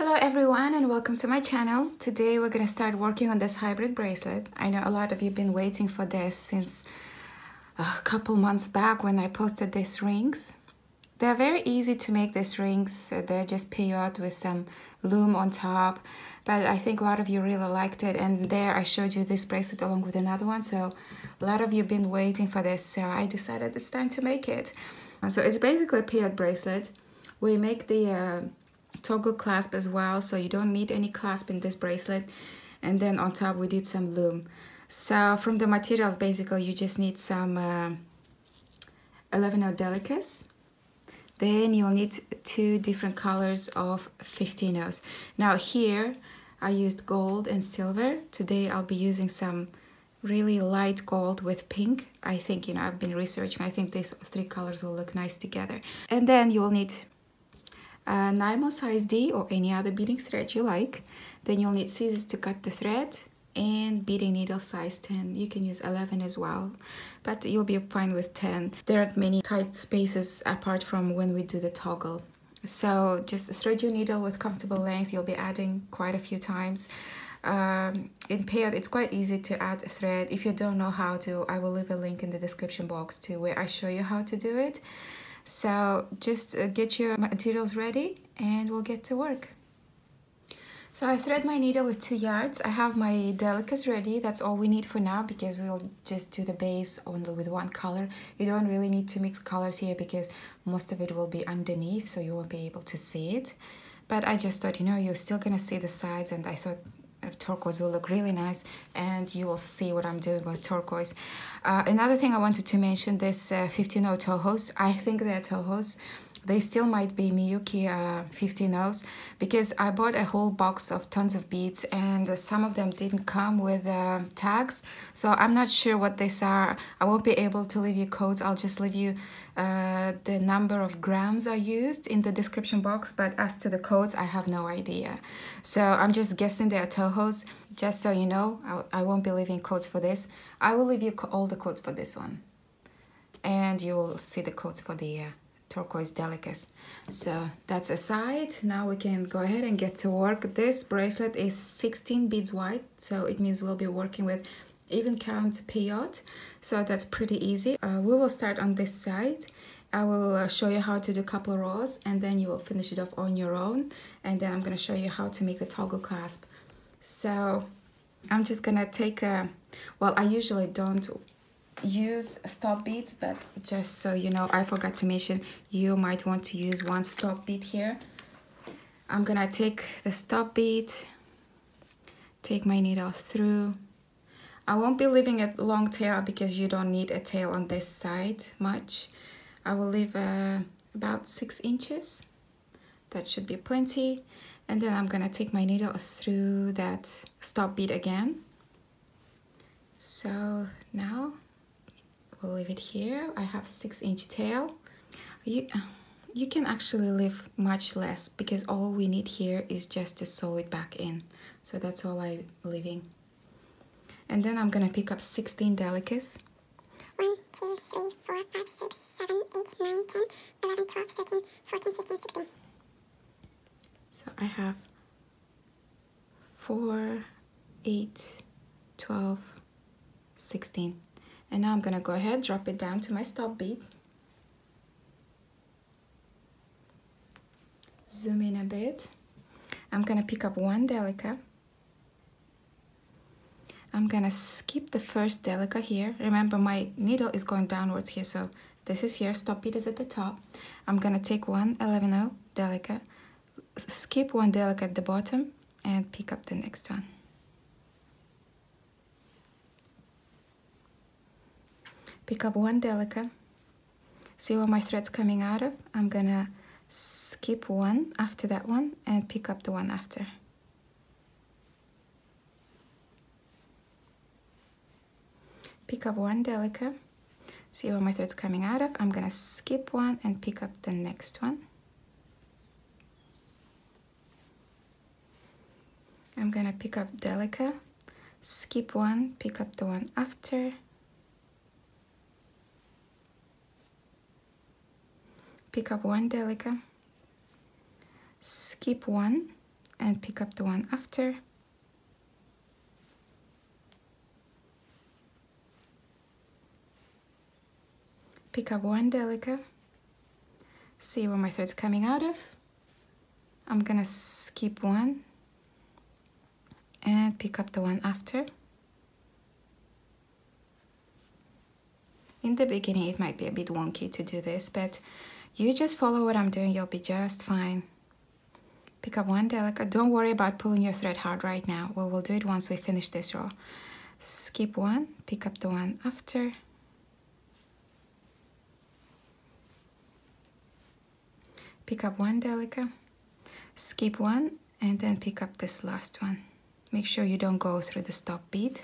Hello everyone and welcome to my channel. Today we're going to start working on this hybrid bracelet. I know a lot of you have been waiting for this since a couple months back when I posted these rings. They're very easy to make these rings. They're just peyote with some loom on top. But I think a lot of you really liked it. And there I showed you this bracelet along with another one. So a lot of you have been waiting for this. So I decided it's time to make it. So it's basically a peyote bracelet. We make the uh, toggle clasp as well so you don't need any clasp in this bracelet. And then on top we did some loom. So from the materials basically you just need some uh, 11 delicas then you'll need two different colors of 15 now here I used gold and silver. Today I'll be using some really light gold with pink. I think you know I've been researching. I think these three colors will look nice together. And then you'll need a Nymo size D or any other beading thread you like. Then you'll need scissors to cut the thread and beading needle size 10. You can use 11 as well, but you'll be fine with 10. There aren't many tight spaces apart from when we do the toggle. So just thread your needle with comfortable length. You'll be adding quite a few times. Um, in peyote, it's quite easy to add a thread. If you don't know how to, I will leave a link in the description box to where I show you how to do it. So just uh, get your materials ready and we'll get to work. So I thread my needle with two yards. I have my delicas ready. That's all we need for now because we'll just do the base only with one color. You don't really need to mix colors here because most of it will be underneath so you won't be able to see it. But I just thought, you know, you're still gonna see the sides and I thought turquoise will look really nice and you will see what I'm doing with turquoise. Uh, another thing I wanted to mention, this uh, 15 Tohos, I think they're Tohos they still might be Miyuki uh, 15 O's because I bought a whole box of tons of beads and some of them didn't come with uh, tags. So I'm not sure what these are. I won't be able to leave you codes. I'll just leave you uh, the number of grams I used in the description box but as to the codes I have no idea. So I'm just guessing they are Tohos. Just so you know I'll, I will not be leaving codes for this. I will leave you all the codes for this one. And you'll see the codes for the uh, turquoise delicas. So that's aside. Now we can go ahead and get to work. This bracelet is 16 beads wide, so it means we'll be working with even count peyote. So that's pretty easy. Uh, we will start on this side. I will uh, show you how to do a couple rows and then you will finish it off on your own. And then I'm gonna show you how to make the toggle clasp. So I'm just gonna take a, well, I usually don't use stop beads but just so you know I forgot to mention you might want to use one stop bead here. I'm gonna take the stop bead take my needle through. I won't be leaving a long tail because you don't need a tail on this side much. I will leave uh, about six inches. That should be plenty. And then I'm gonna take my needle through that stop bead again. So now we'll leave it here. I have six inch tail. You you can actually leave much less because all we need here is just to sew it back in. So that's all I'm leaving. And then I'm gonna pick up 16 delicas 1 2 3 4 5 6 7 8 9 10 11 12 13 14 15 16 so I have 4 8 12 16 and now I'm gonna go ahead drop it down to my stop bead zoom in a bit. I'm gonna pick up one delica. I'm gonna skip the first delica here. Remember my needle is going downwards here so this is here. Stop bead is at the top. I'm gonna take one 11 delica skip one delica at the bottom and pick up the next one pick up one delica see where my thread's coming out of. I'm gonna skip one after that one and pick up the one after. Pick up one delica see where my thread's coming out of. I'm gonna skip one and pick up the next one. I'm gonna pick up delica skip one pick up the one after pick up one delica, skip one, and pick up the one after. Pick up one delica see where my thread's coming out of. I'm gonna skip one and pick up the one after. In the beginning it might be a bit wonky to do this but you just follow what I'm doing you'll be just fine. Pick up one delica don't worry about pulling your thread hard right now. We will do it once we finish this row. Skip one pick up the one after. Pick up one delica skip one and then pick up this last one. Make sure you don't go through the stop bead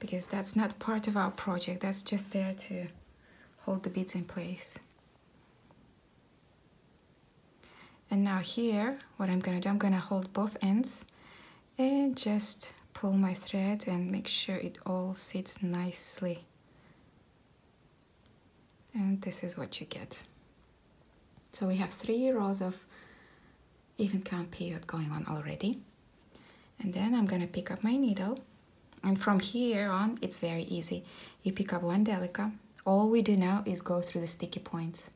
because that's not part of our project. That's just there to hold the beads in place and now here what I'm gonna do I'm gonna hold both ends and just pull my thread and make sure it all sits nicely. And this is what you get. So we have three rows of even count peyote going on already. And then I'm gonna pick up my needle. And from here on it's very easy. You pick up one delica. All we do now is go through the sticky points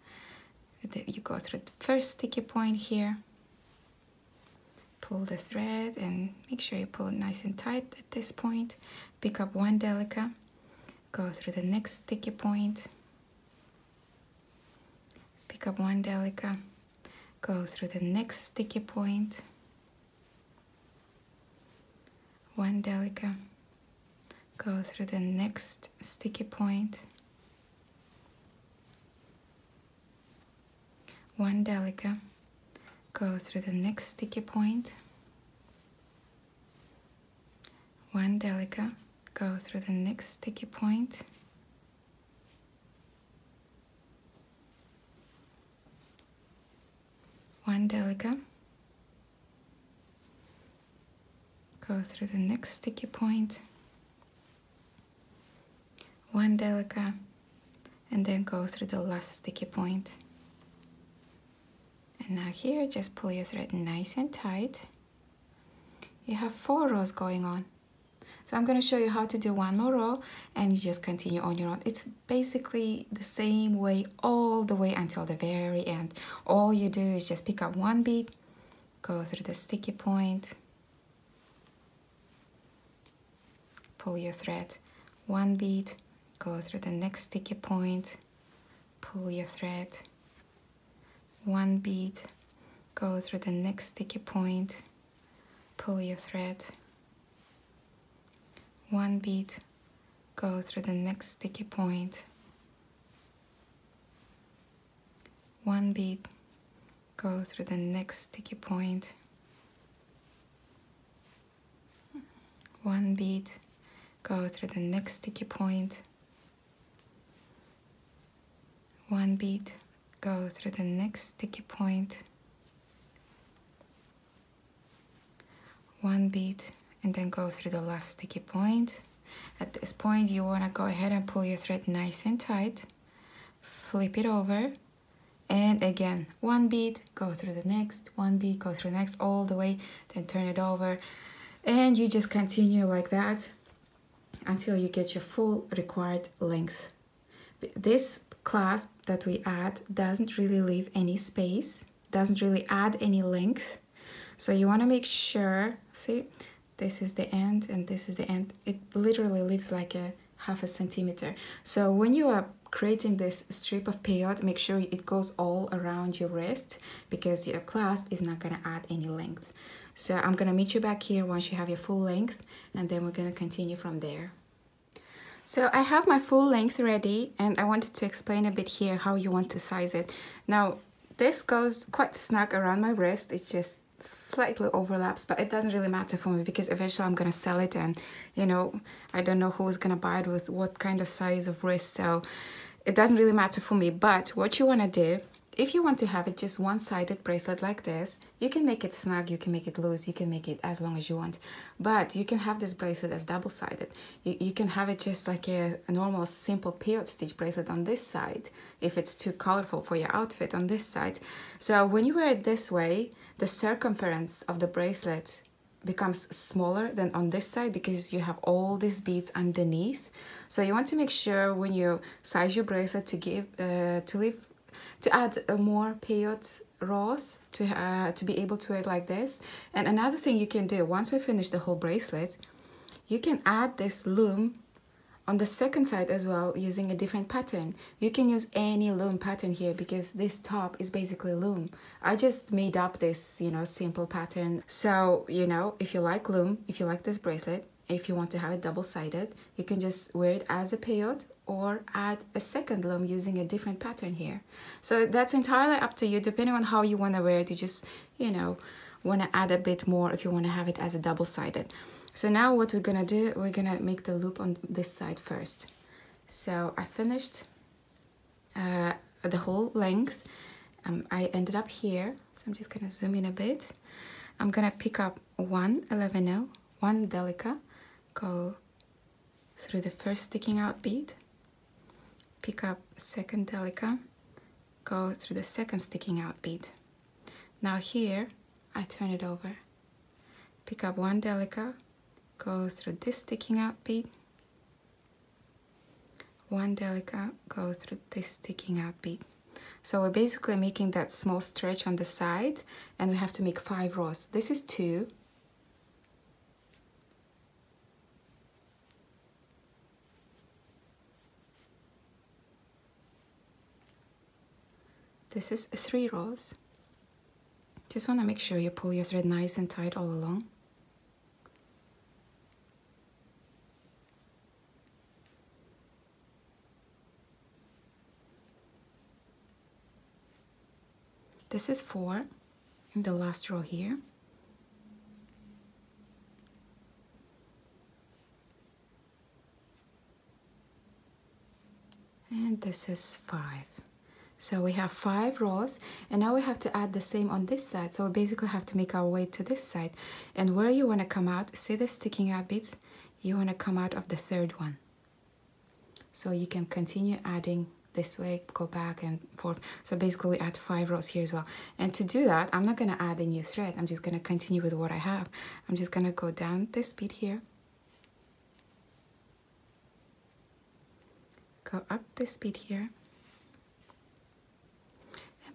you go through the first sticky point here. Pull the thread and make sure you pull it nice and tight at this point. Pick up one delica. Go through the next sticky point. Pick up one delica. Go through the next sticky point. One delica. Go through the next sticky point one delica. Go through the next sticky point. One delica. Go through the next sticky point. One delica. Go through the next sticky point. One delica. And then go through the last sticky point now here just pull your thread nice and tight you have four rows going on so I'm going to show you how to do one more row and you just continue on your own. It's basically the same way all the way until the very end. All you do is just pick up one bead, go through the sticky point, pull your thread, one bead, go through the next sticky point, pull your thread, one bead, go through the next sticky point, pull your thread, one bead, go through the next sticky point, one bead, go through the next sticky point, one bead, go through the next sticky point, one bead, go through the next sticky point, one bead, and then go through the last sticky point. At this point, you want to go ahead and pull your thread nice and tight, flip it over, and again, one bead, go through the next, one bead, go through next, all the way, then turn it over, and you just continue like that until you get your full required length. This clasp that we add doesn't really leave any space, doesn't really add any length. So you want to make sure, see, this is the end and this is the end. It literally leaves like a half a centimeter. So when you are creating this strip of peyote, make sure it goes all around your wrist because your clasp is not going to add any length. So I'm going to meet you back here once you have your full length and then we're going to continue from there. So I have my full length ready and I wanted to explain a bit here how you want to size it. Now this goes quite snug around my wrist. It just slightly overlaps but it doesn't really matter for me because eventually I'm gonna sell it and you know I don't know who's gonna buy it with what kind of size of wrist so it doesn't really matter for me but what you want to do if you want to have it just one-sided bracelet like this, you can make it snug, you can make it loose, you can make it as long as you want. But you can have this bracelet as double-sided. You, you can have it just like a, a normal simple peyote stitch bracelet on this side, if it's too colorful for your outfit on this side. So when you wear it this way, the circumference of the bracelet becomes smaller than on this side because you have all these beads underneath so you want to make sure when you size your bracelet to give uh, to leave to add a more peyote rows to uh, to be able to wear it like this. And another thing you can do once we finish the whole bracelet you can add this loom on the second side as well using a different pattern. You can use any loom pattern here because this top is basically loom. I just made up this you know simple pattern. So you know if you like loom if you like this bracelet if you want to have it double-sided you can just wear it as a peyote or add a second loom using a different pattern here so that's entirely up to you depending on how you want to wear it you just you know want to add a bit more if you want to have it as a double-sided so now what we're gonna do, we're gonna make the loop on this side first. So I finished uh, the whole length. Um, I ended up here, so I'm just gonna zoom in a bit. I'm gonna pick up one 11 one delica, go through the first sticking out bead, pick up second delica, go through the second sticking out bead. Now here, I turn it over, pick up one delica, go through this sticking out bead. One delica go through this sticking out bead. So we're basically making that small stretch on the side and we have to make five rows. This is two this is three rows just want to make sure you pull your thread nice and tight all along This is four in the last row here. And this is five. So we have five rows and now we have to add the same on this side. So we basically have to make our way to this side. And where you want to come out, see the sticking out beads? You want to come out of the third one. So you can continue adding this way, go back and forth. So basically we add five rows here as well. And to do that, I'm not gonna add a new thread. I'm just gonna continue with what I have. I'm just gonna go down this bead here. Go up this bead here.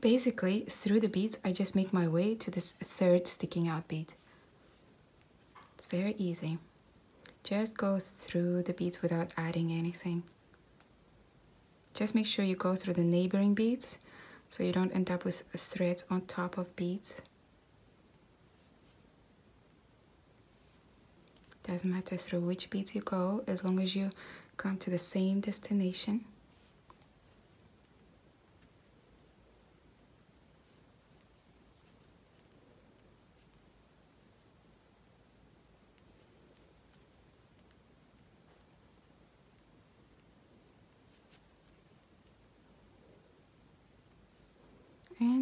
Basically through the beads, I just make my way to this third sticking out bead. It's very easy. Just go through the beads without adding anything. Just make sure you go through the neighboring beads so you don't end up with threads on top of beads. Doesn't matter through which beads you go as long as you come to the same destination.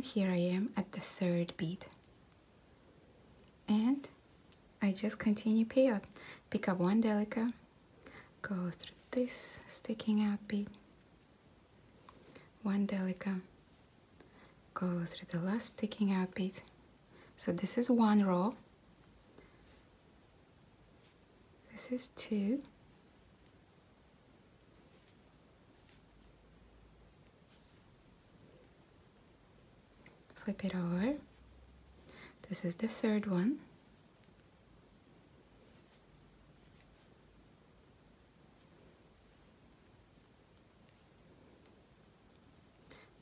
And here I am at the third bead and I just continue peyote pick up one delica. Go through this sticking out bead one delica. Go through the last sticking out bead so this is one row. This is two flip it over this is the third one.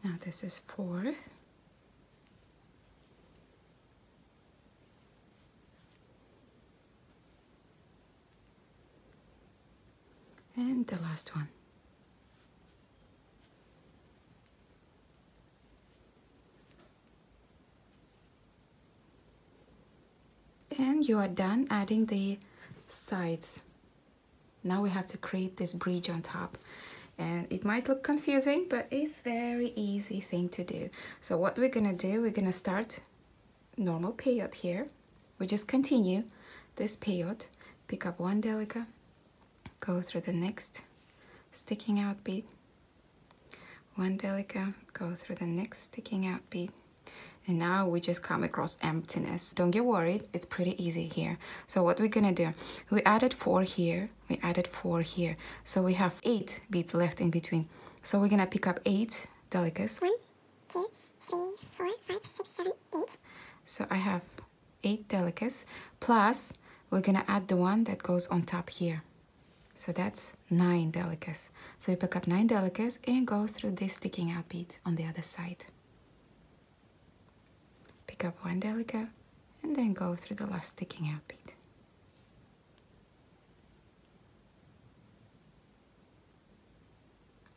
Now this is fourth. And the last one and you are done adding the sides. Now we have to create this bridge on top. And it might look confusing but it's very easy thing to do. So what we're gonna do we're gonna start normal peyote here. We just continue this peyote. Pick up one delica go through the next sticking out bead. One delica go through the next sticking out bead and now we just come across emptiness. Don't get worried it's pretty easy here. So what we're gonna do we added four here we added four here. So we have eight beads left in between. So we're gonna pick up eight delicas. One two three four five six seven eight. So i have eight delicas plus we're gonna add the one that goes on top here. So that's nine delicas. So you pick up nine delicas and go through this sticking out bead on the other side pick up one delica and then go through the last sticking out bead.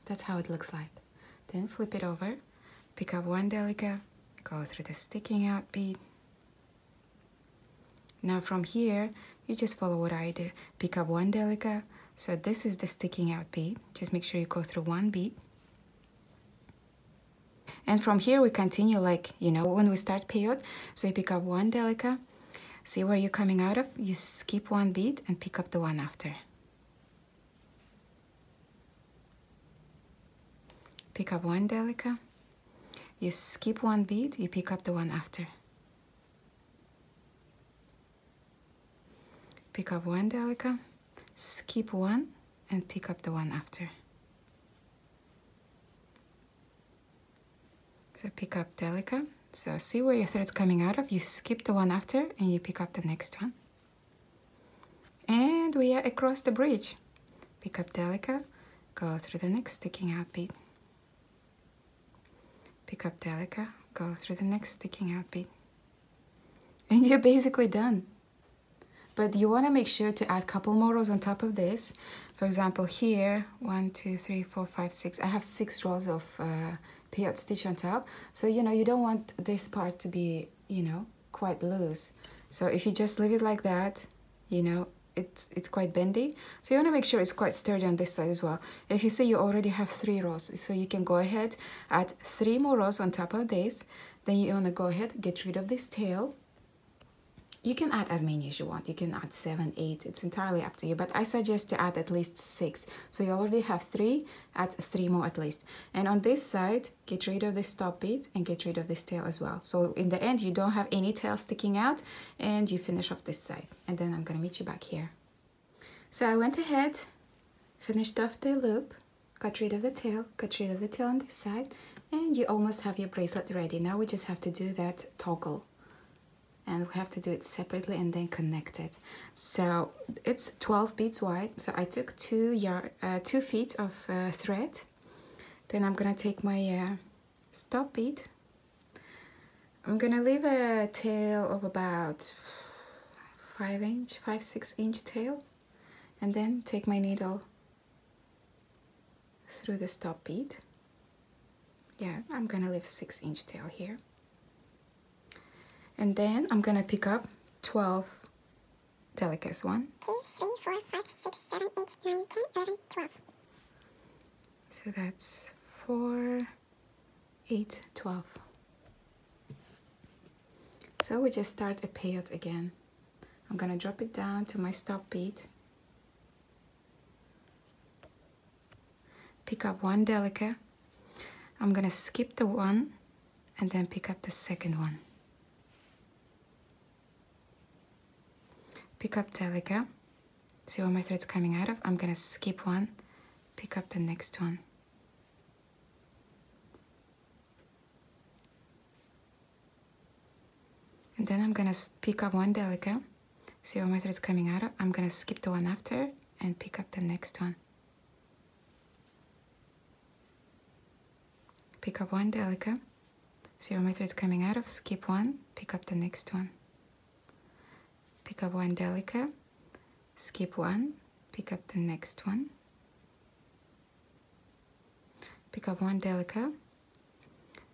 That's how it looks like. Then flip it over, pick up one delica, go through the sticking out bead. Now from here, you just follow what I do. Pick up one delica, so this is the sticking out bead. Just make sure you go through one bead and from here we continue like, you know, when we start peyote, so you pick up one delica, see where you're coming out of, you skip one bead and pick up the one after. Pick up one delica, you skip one bead, you pick up the one after. Pick up one delica, skip one and pick up the one after. So pick up Delica. So see where your thread's coming out of. You skip the one after and you pick up the next one. And we are across the bridge. Pick up Delica, go through the next sticking out bead. Pick up Delica, go through the next sticking out bead. And you're basically done. But you want to make sure to add a couple more rows on top of this. For example, here, one, two, three, four, five, six. I have six rows of uh, peyote stitch on top so you know you don't want this part to be you know quite loose. So if you just leave it like that you know it's it's quite bendy. So you want to make sure it's quite sturdy on this side as well. If you see you already have three rows so you can go ahead add three more rows on top of this. Then you want to go ahead get rid of this tail you can add as many as you want. You can add seven, eight. It's entirely up to you. But I suggest to add at least six. So you already have three, add three more at least. And on this side, get rid of this top bit and get rid of this tail as well. So in the end, you don't have any tail sticking out and you finish off this side. And then I'm gonna meet you back here. So I went ahead, finished off the loop, got rid of the tail, got rid of the tail on this side, and you almost have your bracelet ready. Now we just have to do that toggle and we have to do it separately and then connect it. So it's 12 beads wide so I took two yard uh, two feet of uh, thread. Then I'm gonna take my uh, stop bead. I'm gonna leave a tail of about five inch five six inch tail and then take my needle through the stop bead. Yeah I'm gonna leave six inch tail here and then I'm gonna pick up 12 delicas. One, two, three, four, five, six, seven, eight, nine, ten, eleven, twelve. So that's 4, 8, 12. So we just start a peyote again. I'm gonna drop it down to my stop bead. Pick up one delica. I'm gonna skip the one and then pick up the second one. Pick up Delica. See where my thread's coming out of? I'm gonna skip one, pick up the next one. And then I'm gonna pick up one Delica. See where my thread's coming out of? I'm gonna skip the one after and pick up the next one. Pick up one Delica. See where my thread's coming out of? Skip one, pick up the next one pick up one delica, skip one, pick up the next one, pick up one delica,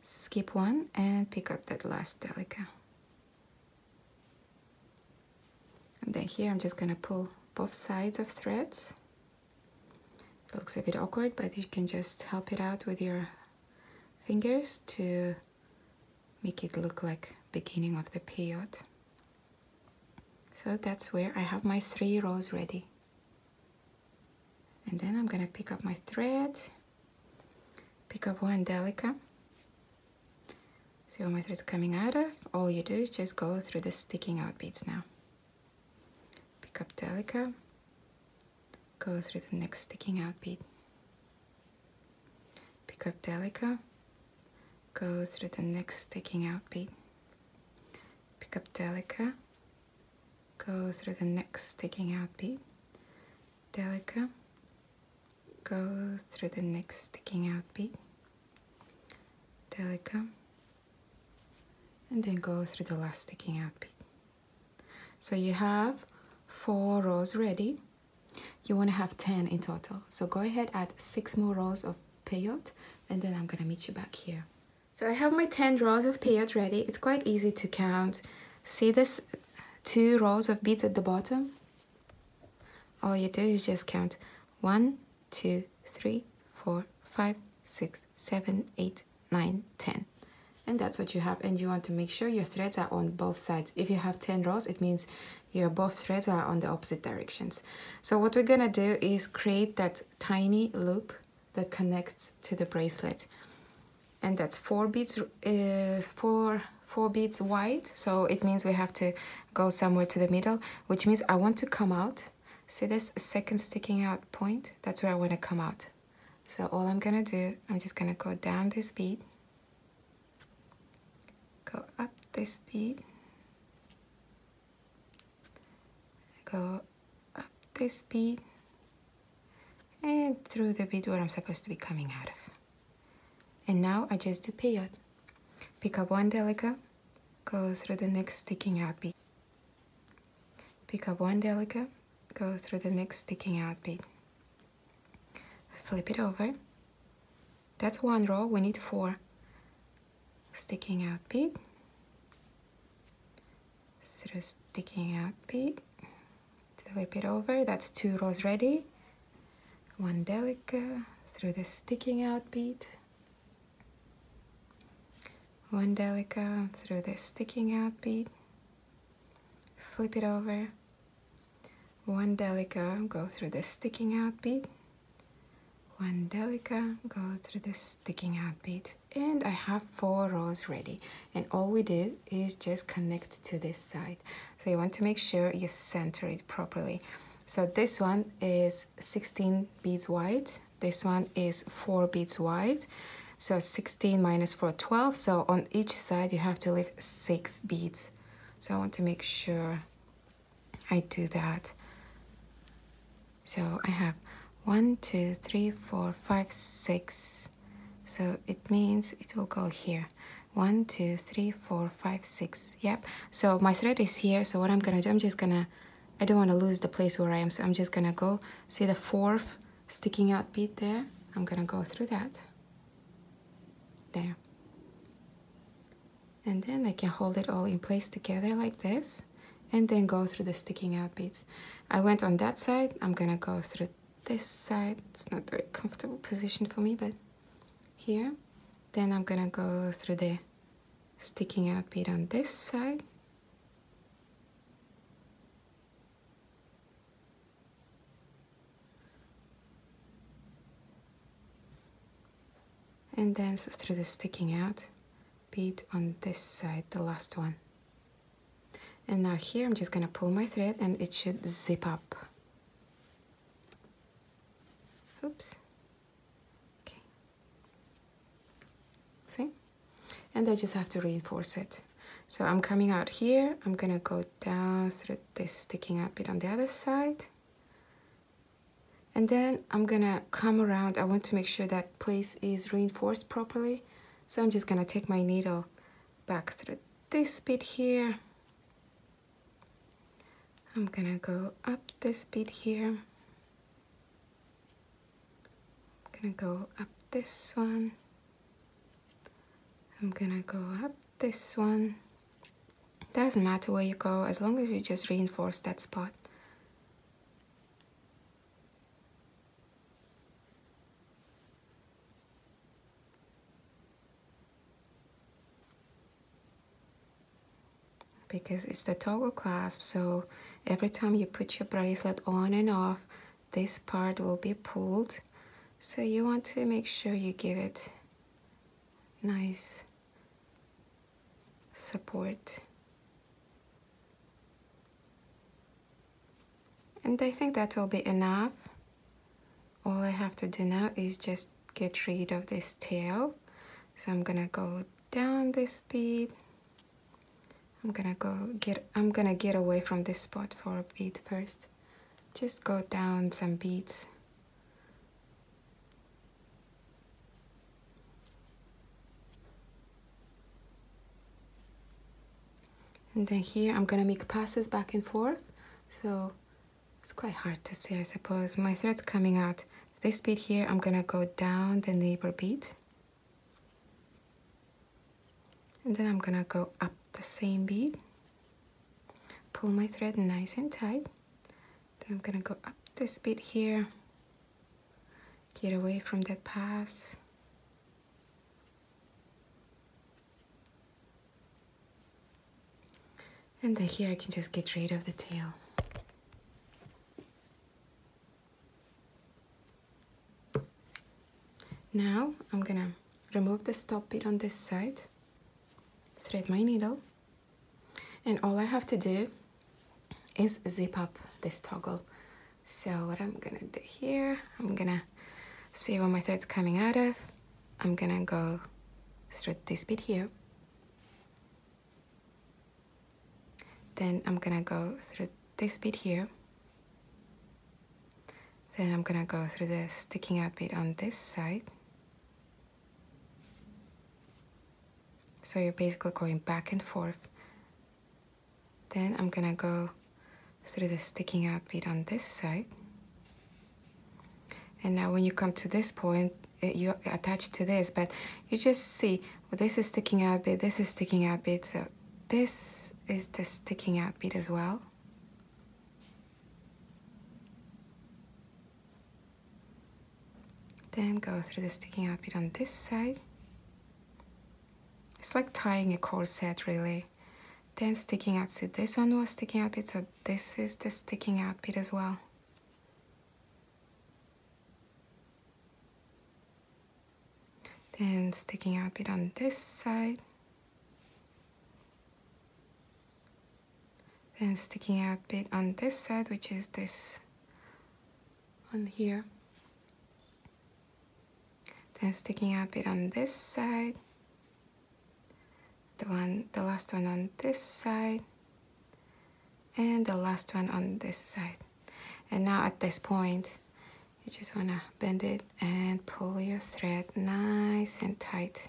skip one, and pick up that last delica. And then here I'm just gonna pull both sides of threads. It looks a bit awkward, but you can just help it out with your fingers to make it look like beginning of the peyote. So that's where I have my three rows ready. And then I'm gonna pick up my thread, pick up one delica, See where my thread's coming out of? All you do is just go through the sticking out beads now. Pick up Delica, go through the next sticking out bead. Pick up Delica, go through the next sticking out bead. Pick up Delica, go through the next sticking out bead. Delica, go through the next sticking out bead. Delica, and then go through the last sticking out bead. So you have four rows ready. You want to have 10 in total. So go ahead, add six more rows of peyote, and then I'm going to meet you back here. So I have my 10 rows of peyote ready. It's quite easy to count. See this two rows of beads at the bottom? All you do is just count. One, two, three, four, five, six, seven, eight, nine, ten. And that's what you have. And you want to make sure your threads are on both sides. If you have 10 rows it means your both threads are on the opposite directions. So what we're gonna do is create that tiny loop that connects to the bracelet. And that's four beads uh, four four beads wide. So it means we have to go somewhere to the middle which means I want to come out. See this second sticking out point? That's where I want to come out. So all I'm gonna do I'm just gonna go down this bead. Go up this bead. Go up this bead. And through the bead where I'm supposed to be coming out of. And now I just do peyote pick up one delica. Go through the next sticking out bead pick up one delica. Go through the next sticking out bead flip it over. That's one row. We need four. Sticking out bead through sticking out bead flip it over. That's two rows ready. One delica. Through the sticking out bead one delica through the sticking out bead. Flip it over. One delica go through the sticking out bead. One delica go through the sticking out bead. And I have four rows ready. And all we did is just connect to this side. So you want to make sure you center it properly. So this one is 16 beads wide. This one is 4 beads wide so 16 minus 4 12 so on each side you have to leave 6 beads. So I want to make sure I do that. So I have one two three four five six. So it means it will go here. One two three four five six. Yep. So my thread is here. So what I'm gonna do I'm just gonna I don't want to lose the place where I am. So I'm just gonna go see the fourth sticking out bead there. I'm gonna go through that there. And then I can hold it all in place together like this and then go through the sticking out beads I went on that side. I'm gonna go through this side. It's not very comfortable position for me but here. Then I'm gonna go through the sticking out bead on this side and then through the sticking out bead on this side the last one. And now here I'm just gonna pull my thread and it should zip up. Oops. Okay. See? And I just have to reinforce it. So I'm coming out here. I'm gonna go down through this sticking out bit on the other side and then I'm gonna come around. I want to make sure that place is reinforced properly. So I'm just gonna take my needle back through this bit here. I'm gonna go up this bit here. I'm gonna go up this one. I'm gonna go up this one. Doesn't matter where you go as long as you just reinforce that spot because it's the toggle clasp so every time you put your bracelet on and off this part will be pulled. So you want to make sure you give it nice support. And I think that will be enough. All I have to do now is just get rid of this tail. So I'm gonna go down this bead I'm gonna go get I'm gonna get away from this spot for a bead first. Just go down some beads and then here I'm gonna make passes back and forth. So it's quite hard to see I suppose. My thread's coming out. This bead here I'm gonna go down the neighbor bead and then I'm gonna go up the same bead pull my thread nice and tight. Then I'm gonna go up this bead here get away from that pass. And then here I can just get rid of the tail. Now I'm gonna remove the stop bead on this side thread my needle. And all I have to do is zip up this toggle. So what I'm gonna do here I'm gonna see where my thread's coming out of. I'm gonna go through this bit here. Then I'm gonna go through this bit here. Then I'm gonna go through the sticking out bit on this side so you're basically going back and forth. Then I'm gonna go through the sticking out bit on this side. And now when you come to this point you attach to this but you just see well, this is sticking out bit this is sticking out bit so this is the sticking out bit as well. Then go through the sticking out bit on this side it's like tying a corset really. Then sticking out. So this one was sticking out bit so this is the sticking out bit as well. Then sticking out bit on this side. Then sticking out bit on this side which is this on here. Then sticking out bit on this side the one the last one on this side and the last one on this side. And now at this point you just want to bend it and pull your thread nice and tight.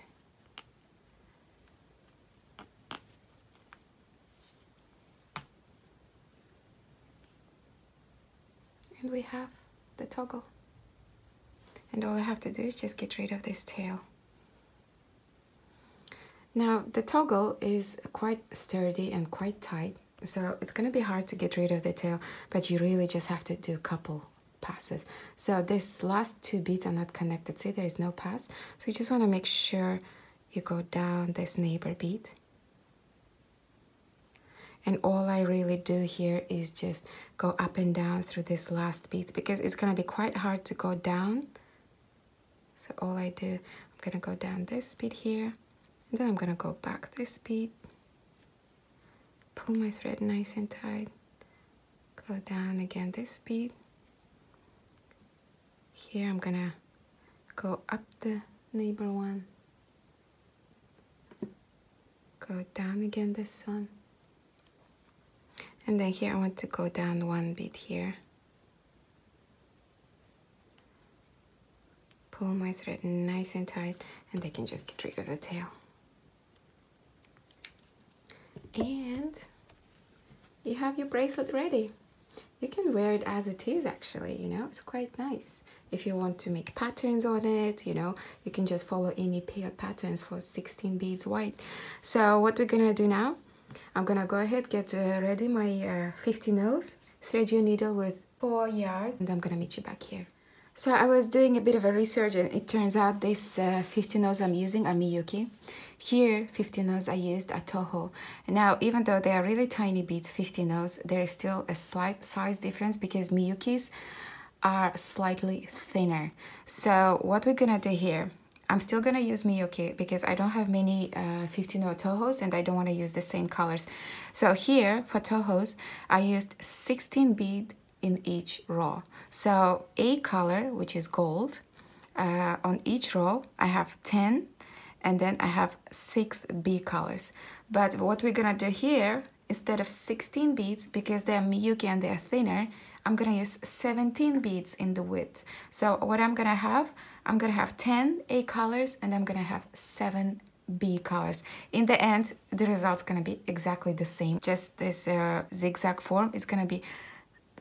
And we have the toggle. And all I have to do is just get rid of this tail now the toggle is quite sturdy and quite tight, so it's gonna be hard to get rid of the tail, but you really just have to do a couple passes. So this last two beads are not connected, see there is no pass. So you just wanna make sure you go down this neighbor bead. And all I really do here is just go up and down through this last beads because it's gonna be quite hard to go down. So all I do, I'm gonna go down this bead here and then I'm gonna go back this bead pull my thread nice and tight go down again this bead here I'm gonna go up the neighbor one go down again this one and then here I want to go down one bead here. Pull my thread nice and tight and I can just get rid of the tail and you have your bracelet ready. You can wear it as it is actually you know it's quite nice. If you want to make patterns on it you know you can just follow any paired patterns for 16 beads white so what we're gonna do now i'm gonna go ahead get uh, ready my uh, 15 O's thread your needle with four yards and i'm gonna meet you back here so I was doing a bit of a research and it turns out this uh, 15 O's I'm using a Miyuki. Here 15 O's I used a Toho. Now even though they are really tiny beads 15 O's, there is still a slight size difference because Miyukis are slightly thinner. So what we're gonna do here, I'm still gonna use Miyuki because I don't have many uh, 15 row Tohos and I don't want to use the same colors. So here for Tohos, I used 16 bead in each row. So A color, which is gold, uh, on each row I have 10 and then I have six B colors. But what we're gonna do here, instead of 16 beads, because they're Miyuki and they're thinner, I'm gonna use 17 beads in the width. So what I'm gonna have, I'm gonna have 10 A colors and I'm gonna have seven B colors. In the end, the result's gonna be exactly the same. Just this uh, zigzag form is gonna be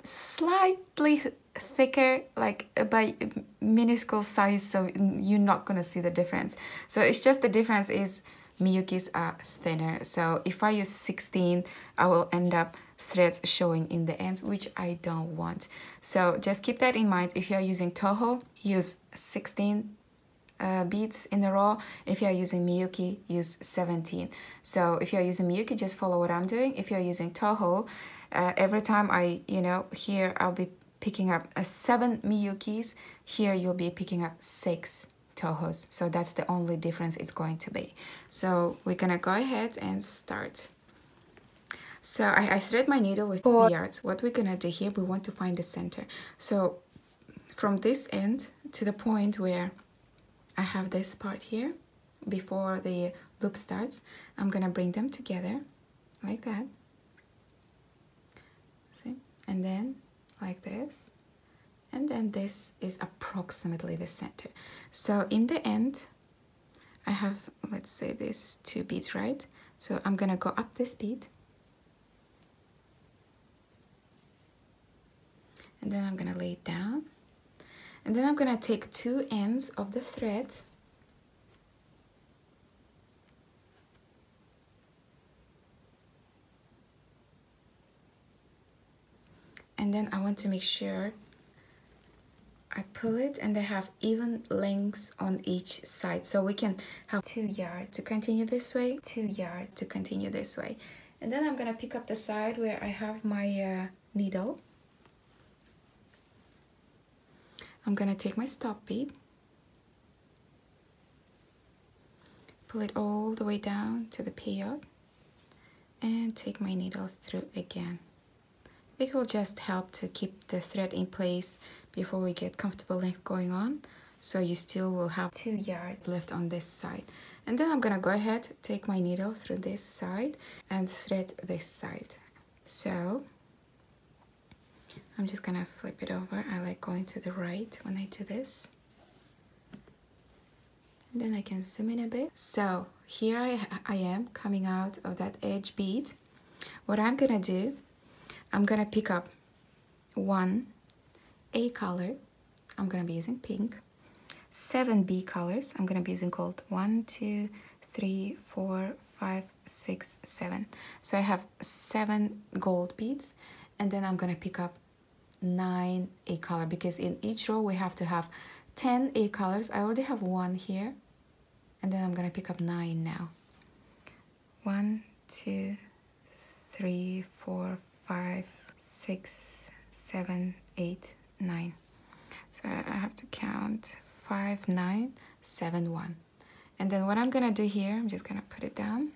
slightly thicker like by minuscule size so you're not gonna see the difference so it's just the difference is Miyuki's are thinner so if I use 16 I will end up threads showing in the ends which I don't want so just keep that in mind if you're using Toho use 16 uh, beads in a row. If you're using Miyuki, use 17. So if you're using Miyuki, just follow what I'm doing. If you're using Toho, uh, every time I, you know, here I'll be picking up a seven Miyukis. Here you'll be picking up six Tohos. So that's the only difference it's going to be. So we're gonna go ahead and start. So I, I thread my needle with four yards. What we're gonna do here, we want to find the center. So from this end to the point where I have this part here, before the loop starts, I'm gonna bring them together like that. And then like this. And then this is approximately the center. So in the end I have let's say this two beads right? So I'm gonna go up this bead. And then I'm gonna lay it down. And then I'm gonna take two ends of the thread and then I want to make sure I pull it and they have even lengths on each side. So we can have two yard to continue this way two yard to continue this way. And then I'm gonna pick up the side where I have my uh, needle. I'm gonna take my stop bead pull it all the way down to the peyote and take my needle through again it will just help to keep the thread in place before we get comfortable length going on. So you still will have two yard left on this side. And then I'm gonna go ahead, take my needle through this side and thread this side. So I'm just gonna flip it over. I like going to the right when I do this. And then I can zoom in a bit. So here I, I am coming out of that edge bead. What I'm gonna do I'm gonna pick up one A color. I'm gonna be using pink. Seven B colors. I'm gonna be using gold. One, two, three, four, five, six, seven. So I have seven gold beads, and then I'm gonna pick up nine A color because in each row we have to have 10 A colors. I already have one here, and then I'm gonna pick up nine now. One, two, three, four, five, six, seven, eight, nine. So I have to count five, nine, seven, one. And then what I'm gonna do here, I'm just gonna put it down.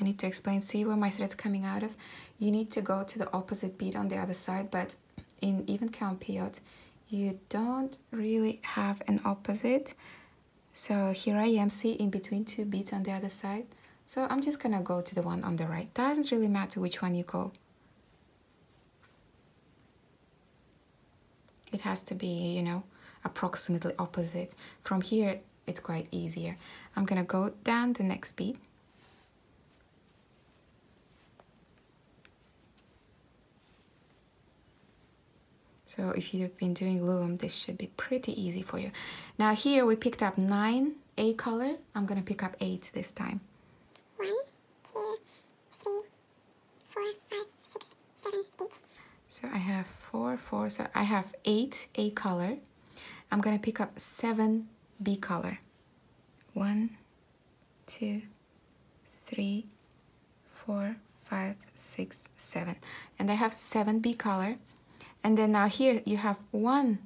I need to explain, see where my thread's coming out of. You need to go to the opposite bead on the other side, but in even count peyote, you don't really have an opposite. So here I am, see in between two beads on the other side. So I'm just gonna go to the one on the right. Doesn't really matter which one you go. It has to be, you know, approximately opposite. From here, it's quite easier. I'm gonna go down the next beat. So if you've been doing loom, this should be pretty easy for you. Now here we picked up nine A color. I'm gonna pick up eight this time. One, two, three, four, five, six, seven, eight. So I have four, four, so I have eight A color. I'm gonna pick up seven B color. One, two, three, four, five, six, seven. And I have seven B color. And then now here you have one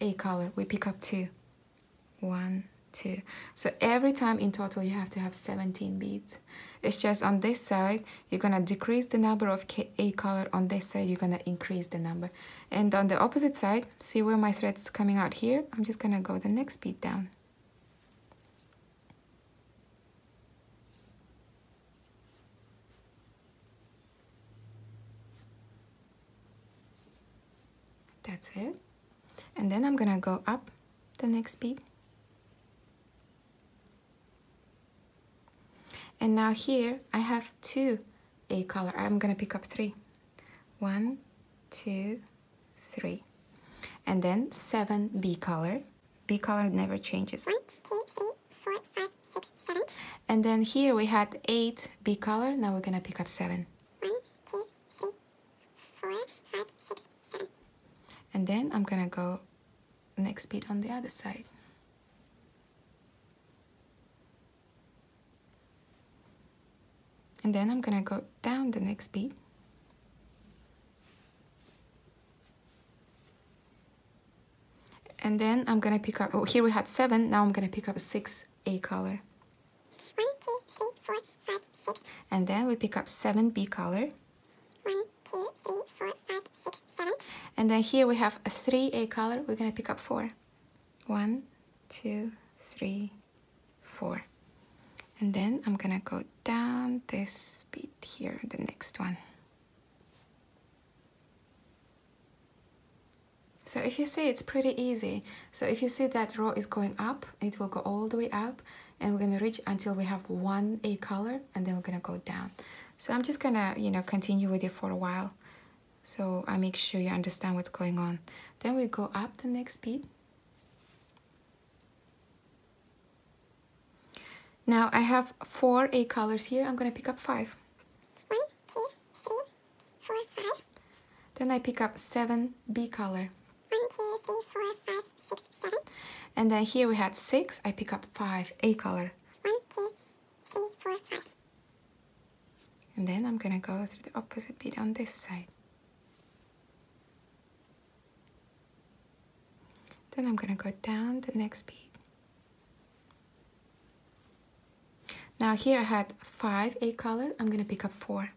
A color. We pick up two. One, two. So every time in total you have to have 17 beads. It's just on this side, you're gonna decrease the number of A color. On this side, you're gonna increase the number. And on the opposite side, see where my thread's coming out here? I'm just gonna go the next bead down. That's it. And then I'm gonna go up the next bead. And now here I have two A color. I'm gonna pick up three. One, two, three. And then seven B color. B color never changes. One, two, three, four, five, six, seven. And then here we had eight B color. Now we're gonna pick up seven. One, two, three, four, five, six, seven. And then I'm gonna go next bead on the other side. And then I'm gonna go down the next bead and then I'm gonna pick up oh here we had seven. Now I'm gonna pick up a six A color. One two three four five six. And then we pick up seven B color. One two three four five six seven. And then here we have a three A color. We're gonna pick up four. One two three four and then I'm gonna go down this bead here the next one. So if you see it's pretty easy. So if you see that row is going up it will go all the way up and we're gonna reach until we have one A color and then we're gonna go down. So I'm just gonna you know continue with you for a while. So I make sure you understand what's going on. Then we go up the next bead Now I have four A colors here. I'm going to pick up five. One, two, three, four, five. Then I pick up seven B color. One, two, three, four, five, six, seven. And then here we had six. I pick up five A color. One, two, three, four, five. And then I'm going to go through the opposite bead on this side. Then I'm going to go down the next bead. Now here I had five A color. I'm gonna pick up four.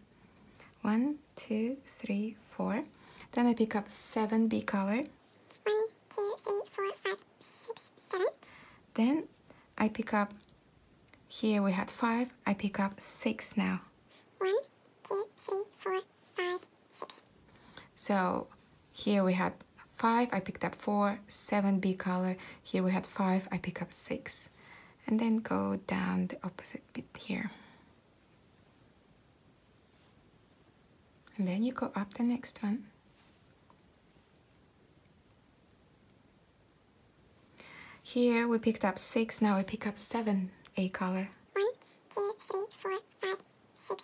One, two, three, four. Then I pick up seven B color. One, two, three, four, five, six, seven. Then I pick up, here we had five. I pick up six now. One, two, three, four, five, six. So here we had five. I picked up four, seven B color. Here we had five. I pick up six and then go down the opposite bit here. And then you go up the next one. Here we picked up six, now we pick up seven A color. One, two, three, four, five, six,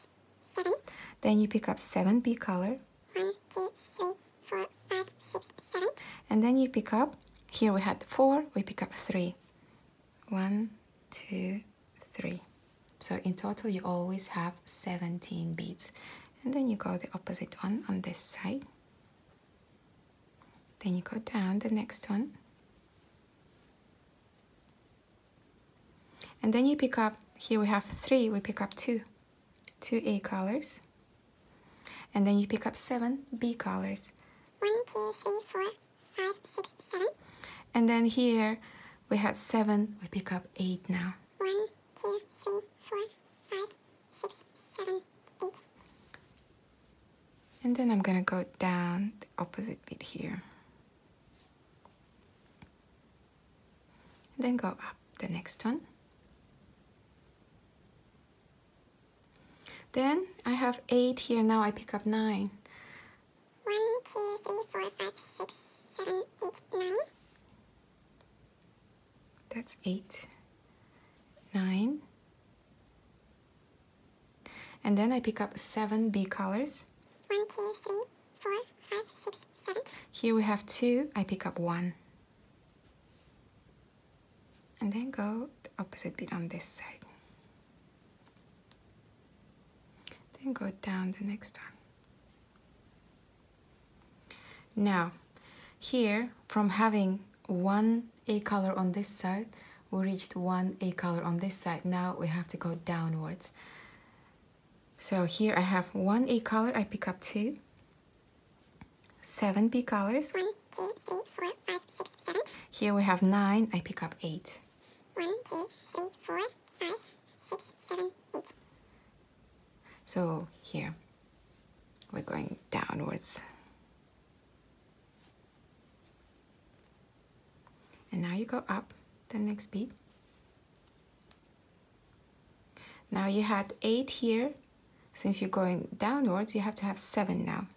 seven. Then you pick up seven B color. One, two, three, four, five, six, seven. And then you pick up, here we had four, we pick up three. One, two, three. So in total, you always have 17 beads. And then you go the opposite one on this side. Then you go down the next one. And then you pick up, here we have three, we pick up two, two A colors. And then you pick up seven B colors. One, two, three, four, five, six, seven. And then here we had seven, we pick up eight now. One, two, three, four, five, six, seven, eight. And then I'm gonna go down the opposite bit here. And then go up the next one. Then I have eight here, now I pick up nine. One, two, three, four, five, six, seven, eight, nine. That's eight, nine. And then I pick up seven B colors. One, two, three, four, five, six, seven. Here we have two, I pick up one. And then go the opposite beat on this side. Then go down the next one. Now, here, from having one A color on this side, we reached one A color on this side. Now we have to go downwards. So here I have one A color, I pick up two. Seven B colors. One, two, three, four, five, six, seven. Here we have nine, I pick up eight. One, two, three, four, five, six, seven, eight. So here we're going downwards. And now you go up the next beat. Now you had eight here. Since you're going downwards, you have to have seven now.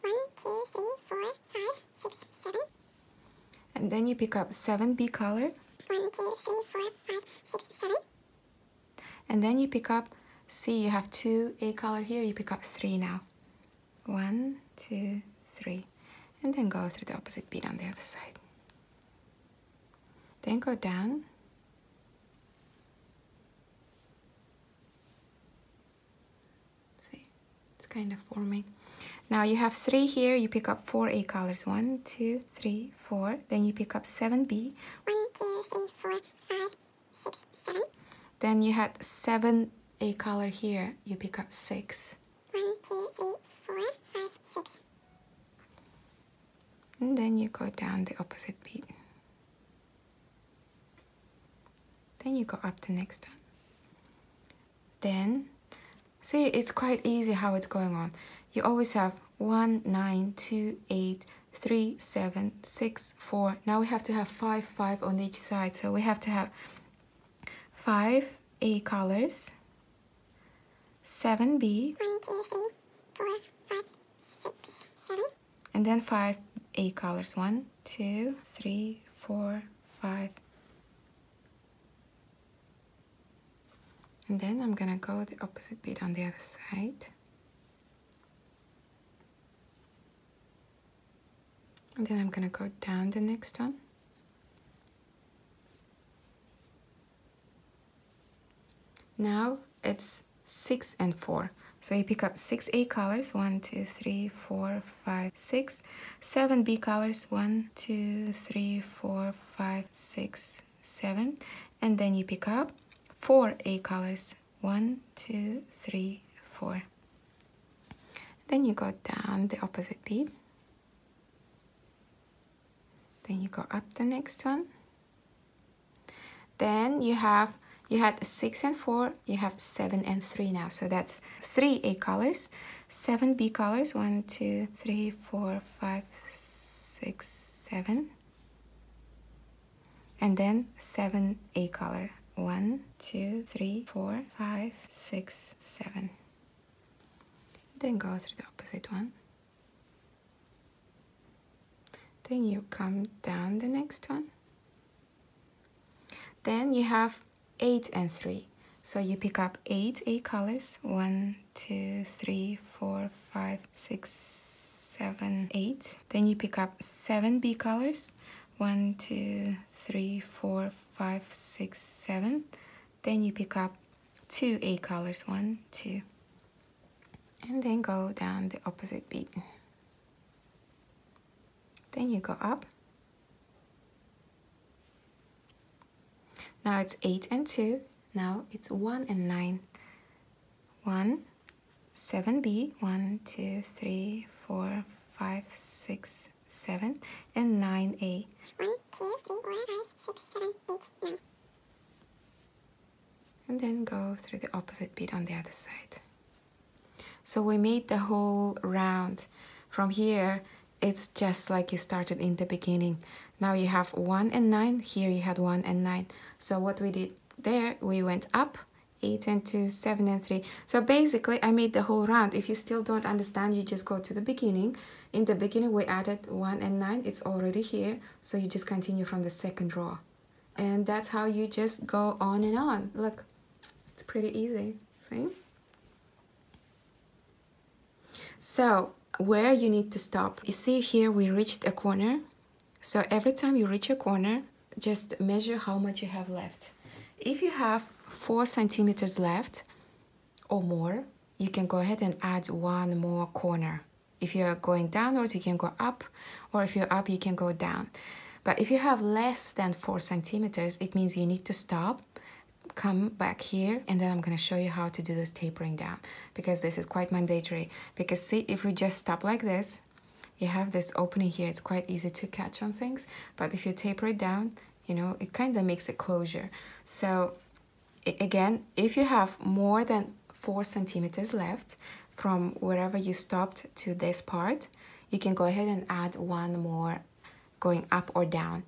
One, two, three, four, five, six, seven. And then you pick up seven B color. One, two, three, four, five, six, seven. And then you pick up, see you have two A color here, you pick up three now. One, two, three. And then go through the opposite beat on the other side. Then go down. See, it's kind of forming. Now you have three here, you pick up four A colors. One, two, three, four. Then you pick up seven B. One, two, three, four, five, six, seven. Then you had seven A color here, you pick up six. One, two, three, four, five, six. And then you go down the opposite beat. Then you go up the next one. Then, see, it's quite easy how it's going on. You always have 1, 9, 2, 8, 3, 7, 6, 4. Now we have to have 5, 5 on each side. So we have to have 5 A colors, 7 B, One, two, three, four, five, six, seven. and then 5 A colors. 1, 2, 3, 4, 5. And then I'm gonna go the opposite beat on the other side. And then I'm gonna go down the next one. Now it's six and four. So you pick up six A colors, one, two, three, four, five, six. Seven B colors, one, two, three, four, five, six, seven. And then you pick up four A colors, one, two, three, four. Then you go down the opposite bead. Then you go up the next one. Then you have you had six and four, you have seven and three now. So that's three A colors, seven B colors, one, two, three, four, five, six, seven. And then seven A color. One, two, three, four, five, six, seven. Then go through the opposite one. Then you come down the next one. Then you have 8 and 3. So you pick up 8 A colors. 1, 2, 3, 4, 5, 6, 7, 8. Then you pick up 7 B colors. 1, 2, 3, 4, 5, 6, 7. Then you pick up 2 A colors. 1, 2. And then go down the opposite beat. Then you go up. Now it's 8 and 2. Now it's 1 and 9. 1, 7B, 1, 2, 3, 4, 5, 6, 7, and 9A. One, two, three, four, five, six, seven, eight, nine. And then go through the opposite beat on the other side. So we made the whole round. From here, it's just like you started in the beginning. Now you have 1 and 9, here you had 1 and 9. So what we did there, we went up, 8 and 2, 7 and 3. So basically I made the whole round. If you still don't understand, you just go to the beginning. In the beginning we added 1 and 9, it's already here. So you just continue from the second row. And that's how you just go on and on. Look, it's pretty easy, see? So where you need to stop. You see here we reached a corner. So every time you reach a corner, just measure how much you have left. If you have four centimeters left or more, you can go ahead and add one more corner. If you're going downwards, you can go up, or if you're up, you can go down. But if you have less than four centimeters, it means you need to stop, come back here, and then I'm gonna show you how to do this tapering down because this is quite mandatory. Because see, if we just stop like this, you have this opening here, it's quite easy to catch on things. But if you taper it down, you know, it kind of makes a closure. So again, if you have more than four centimeters left from wherever you stopped to this part, you can go ahead and add one more going up or down.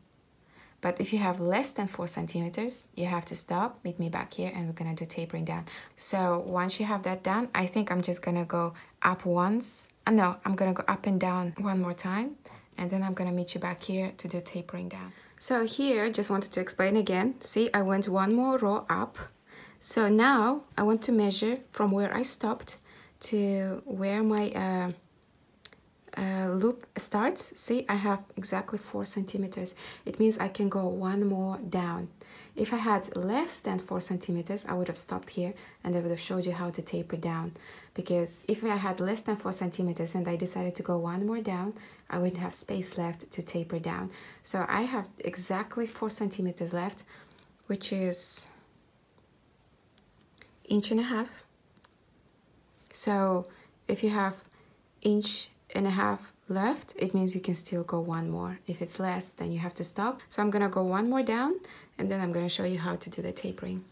But if you have less than four centimeters, you have to stop, meet me back here, and we're gonna do tapering down. So once you have that done, I think I'm just gonna go up once. Uh, no, I'm gonna go up and down one more time, and then I'm gonna meet you back here to do tapering down. So here, just wanted to explain again. See, I went one more row up. So now I want to measure from where I stopped to where my uh, uh, loop starts, see I have exactly 4 centimeters. It means I can go one more down. If I had less than 4 centimeters, I would have stopped here and I would have showed you how to taper down. Because if I had less than 4 centimeters and I decided to go one more down, I wouldn't have space left to taper down. So I have exactly 4 centimeters left, which is inch and a half. So if you have inch and a half left, it means you can still go one more. If it's less, then you have to stop. So I'm gonna go one more down and then I'm gonna show you how to do the tapering.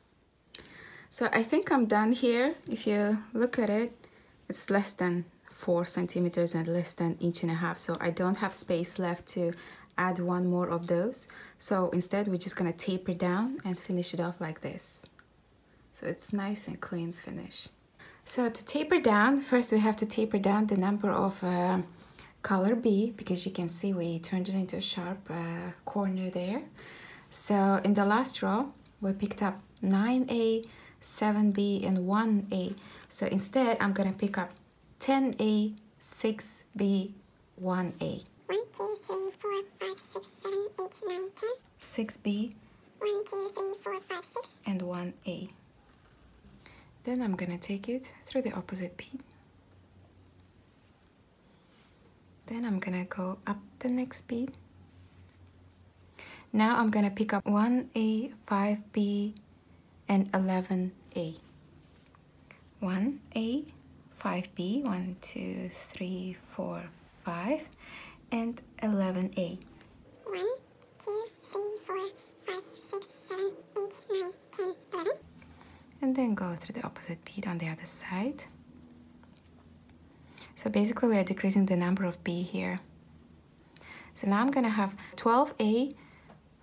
So I think I'm done here. If you look at it, it's less than four centimeters and less than inch and a half. So I don't have space left to add one more of those. So instead, we're just gonna taper down and finish it off like this. So it's nice and clean finish. So to taper down, first we have to taper down the number of uh, color B because you can see we turned it into a sharp uh, corner there. So in the last row, we picked up 9A, 7B, and 1A. So instead, I'm gonna pick up 10A, 6B, 1A. 1, 2, 3, 4, 5, 6, 7, 8, 9, 10. 6B, 1, 2, 3, 4, 5, 6. and 1A. Then I'm gonna take it through the opposite bead. Then I'm gonna go up the next bead. Now I'm gonna pick up 1A, 5B, and 11A. 1A, 5B, 1, 2, 3, 4, 5, and 11A. 1, 2, 3, 4, 5, 6, 7, 8, 9, 10, 11. and then go through the opposite bead on the other side. So basically we are decreasing the number of B here. So now I'm gonna have 12A,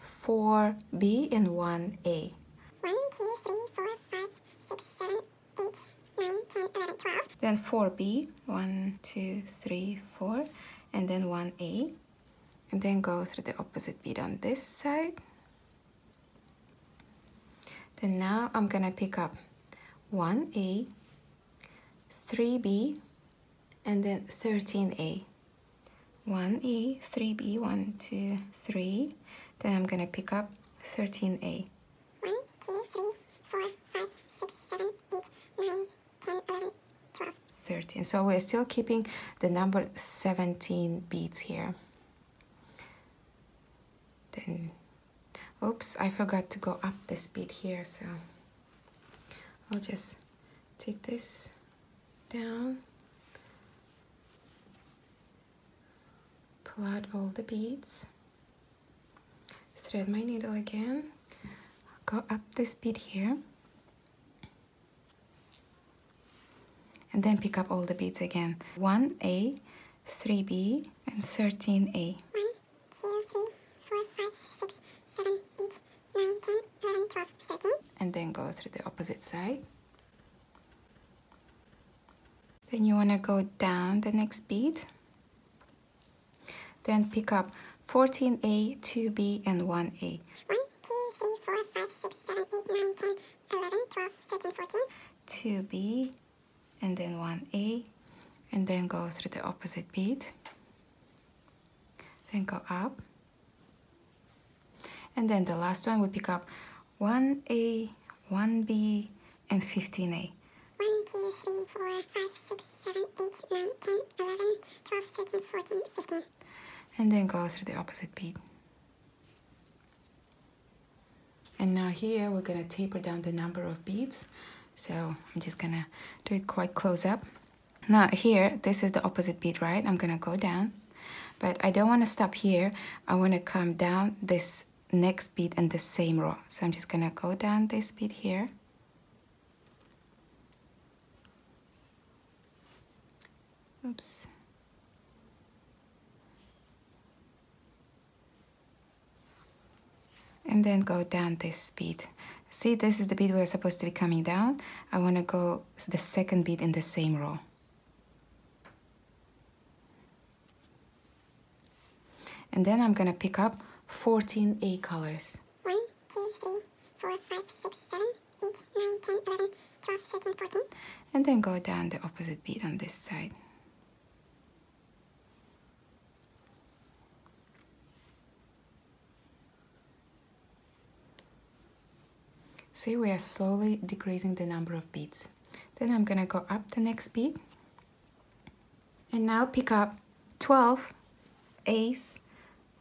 4B, and 1A. 1, 2, 3, 4, 5, 6, 7, 8, 9, 10, 11, 12. Then 4B, 1, 2, 3, 4, and then 1A. And then go through the opposite bead on this side. Then now I'm gonna pick up 1A, 3B, and then 13A. 1A, 3B, 1, 2, 3. Then I'm gonna pick up 13A. 1, 2, 3, 4, 5, 6, 7, 8, 9, 10, 11, 12. 13. So we're still keeping the number 17 beads here. Then, oops, I forgot to go up this bead here, so I'll just take this down, pull out all the beads, thread my needle again, go up this bead here. And then pick up all the beads again. 1a 3b and 13a 1, 2, 3, 4, 5, 6, 7, 8, 9, 10, 11, 12, 13. and then go through the opposite side. Then you want to go down the next bead. Then pick up 14a 2b and 1a 1, 2, 3, 4, 5, 6, 7, 8, 9, 10, 11, 12, 13, 14. 2b and then 1a and then go through the opposite bead. Then go up. And then the last one we pick up 1a 1b and 15a 1, 2, 3, 4, 5, 6, 7, 8, 9, 10, 11, 12, 13, 14, 15. and then go through the opposite bead. And now here we're gonna taper down the number of beads so I'm just gonna do it quite close up. Now here this is the opposite bead right? I'm gonna go down. But I don't want to stop here. I want to come down this next bead in the same row. So I'm just gonna go down this bead here. Oops. And then go down this bead see this is the bead we're supposed to be coming down. I want to go the second bead in the same row. And then I'm gonna pick up 14 A colors. 1, 2, 3, 4, 5, 6, 7, 8, 9, 10, 11, 12, 13, 14. and then go down the opposite bead on this side See, we are slowly decreasing the number of beads. Then I'm gonna go up the next bead. And now pick up 12 A's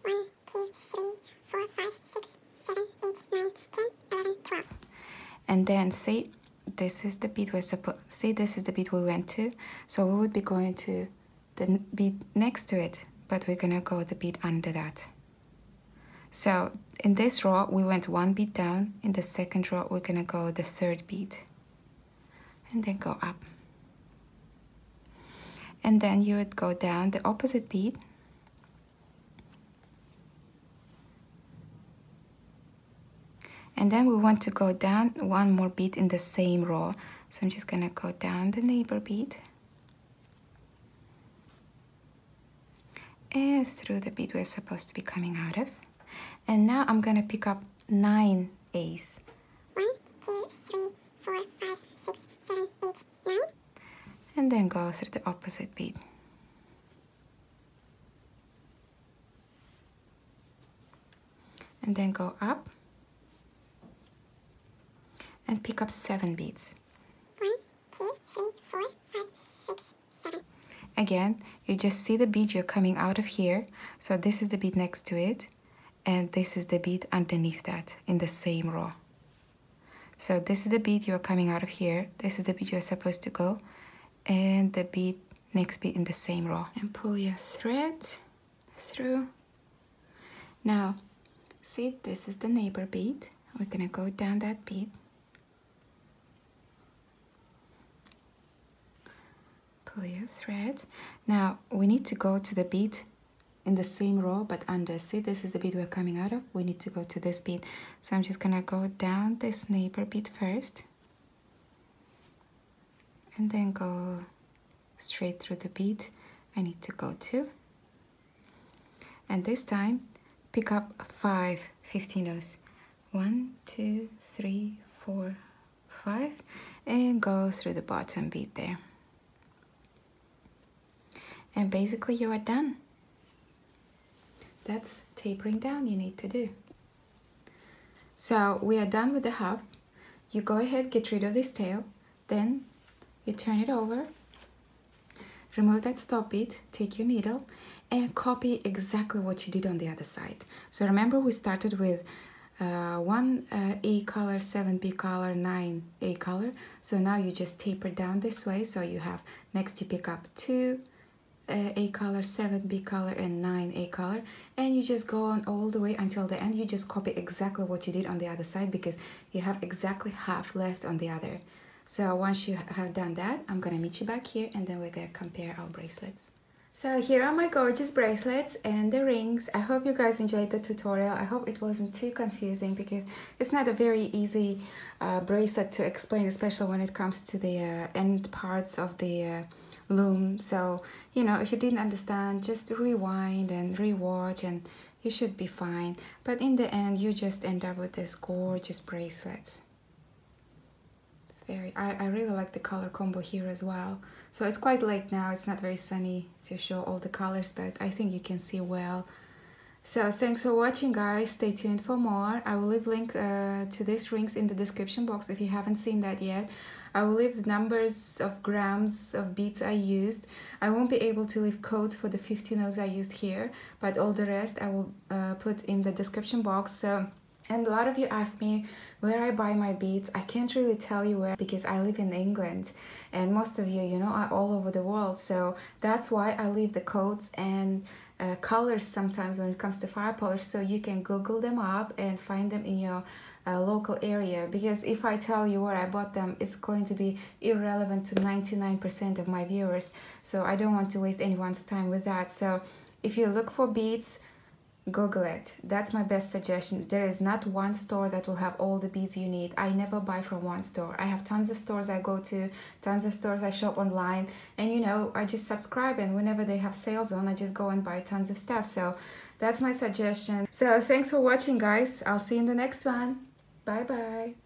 1, 2, 3, 4, 5, 6, 7, 8, 9, 10, 11, 12. and then see this is the beat we're supposed see this is the beat we went to so we would be going to the beat next to it but we're gonna go the beat under that so in this row we went one beat down. In the second row we're gonna go the third beat. And then go up. And then you would go down the opposite beat. And then we want to go down one more beat in the same row. So I'm just gonna go down the neighbor beat. And through the beat we're supposed to be coming out of and now I'm gonna pick up nine A's 1, 2, 3, 4, 5, 6, 7, 8, 9. and then go through the opposite beat and then go up and pick up seven beats 1, 2, 3, 4, 5, 6, 7. Again, you just see the bead you're coming out of here. So this is the bead next to it, and this is the bead underneath that in the same row. So this is the bead you're coming out of here. This is the bead you're supposed to go, and the bead next bead in the same row. And pull your thread through. Now, see this is the neighbor bead. We're gonna go down that bead. pull your thread now we need to go to the bead in the same row but under see this is the bead we're coming out of. We need to go to this bead so i'm just gonna go down this neighbor bead first and then go straight through the bead i need to go to. And this time pick up five 15 O's one two three four five and go through the bottom bead there. And basically you are done that's tapering down you need to do. So we are done with the half you go ahead get rid of this tail. Then you turn it over. Remove that stop bead take your needle and copy exactly what you did on the other side. So remember we started with uh, one uh, A color, seven B color, nine A color. So now you just taper down this way. So you have next you pick up two uh, A color, 7 B color, and 9 A color. And you just go on all the way until the end. You just copy exactly what you did on the other side because you have exactly half left on the other. So once you have done that, I'm gonna meet you back here and then we're gonna compare our bracelets. So here are my gorgeous bracelets and the rings. I hope you guys enjoyed the tutorial. I hope it wasn't too confusing because it's not a very easy uh, bracelet to explain, especially when it comes to the uh, end parts of the uh, loom. So, you know, if you didn't understand, just rewind and rewatch and you should be fine. But in the end, you just end up with these gorgeous bracelets. It's very, I, I really like the color combo here as well. So it's quite late now, it's not very sunny to show all the colors, but I think you can see well. So thanks for watching guys, stay tuned for more. I will leave link uh, to these rings in the description box if you haven't seen that yet. I will leave numbers of grams of beads I used. I won't be able to leave codes for the 15 O's I used here, but all the rest I will uh, put in the description box. So And a lot of you ask me where I buy my beads. I can't really tell you where because I live in England and most of you, you know, are all over the world. So that's why I leave the codes and uh, colors sometimes when it comes to fire polish so you can Google them up and find them in your uh, local area because if I tell you where I bought them it's going to be irrelevant to 99% of my viewers so I don't want to waste anyone's time with that so if you look for beads Google it. That's my best suggestion. There is not one store that will have all the beads you need. I never buy from one store. I have tons of stores I go to, tons of stores I shop online, and you know, I just subscribe and whenever they have sales on, I just go and buy tons of stuff. So that's my suggestion. So thanks for watching guys. I'll see you in the next one. Bye bye.